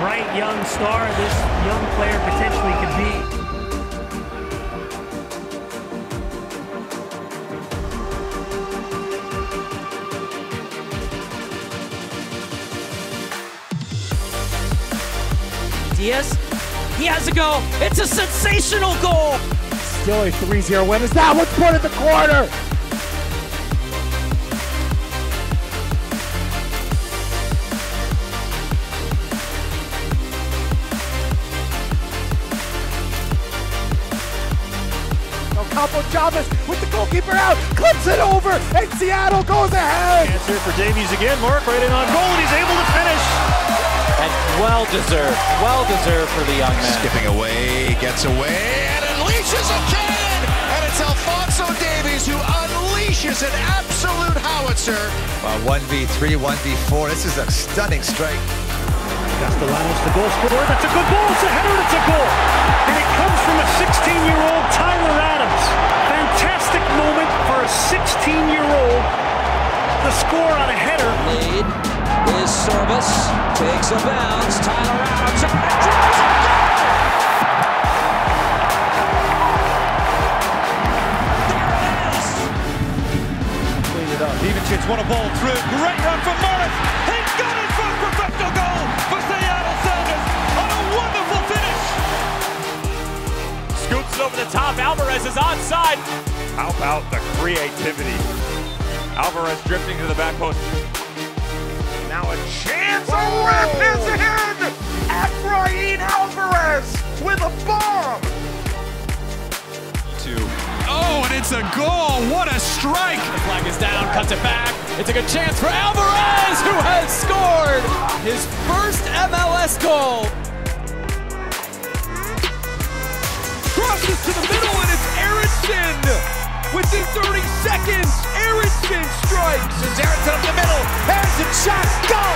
bright young star this young player potentially could be. Diaz, he has a goal. It's a sensational goal. Still a 3-0 win. Is that what's put in the corner? Campo Chavez with the goalkeeper out, clips it over, and Seattle goes ahead. Answer for Davies again. Mark right in on goal, and he's able to finish. And well deserved, well deserved for the young man. Skipping away, gets away, and unleashes a cannon! And it's Alphonso Davies who unleashes an absolute howitzer. Uh, 1v3, 1v4. This is a stunning strike. Castellanos, the goal scorer. That's a good goal. It's a header. It's The score on a header. Lead is service. Takes a bounce. Tyler Adams. And drives it down. There it is. Clean it up. Ivanschitz won a ball through. Great run from Morris. He's got his first professional goal for Seattle Sounders on a wonderful finish. Scoops it over the top. Alvarez is onside. How about the creativity? Alvarez drifting to the back post. Now a chance. A rip is in. Efrain Alvarez with a bomb. Two. Oh, and it's a goal. What a strike. The flag is down, cuts it back. It's a good chance for Alvarez, who has scored his first MLS goal. Crosses to the middle, and it's Aaronson. Within 30 seconds, Aaronson strikes. It's Aaronson up the middle. Harrison shot, goal!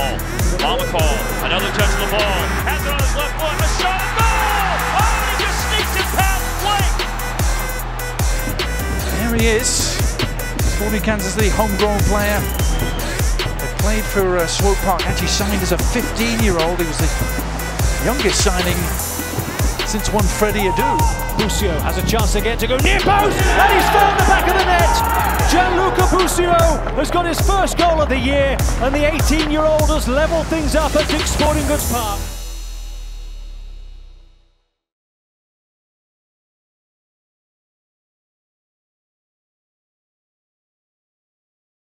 Palmacall. Palmacall. Another touch of the ball. Has it on his left foot. A shot. A goal. Oh, he just sneaks it past Blake. There he is. Sporting Kansas City homegrown player. Played for uh, Swope Park. Actually signed as a 15-year-old. He was the youngest signing since one Freddy Adu. Busio has a chance again to go near post, and he's found the back of the net. Gianluca Busio has got his first goal of the year, and the 18-year-old has levelled things up at Dick Sporting Goods Park.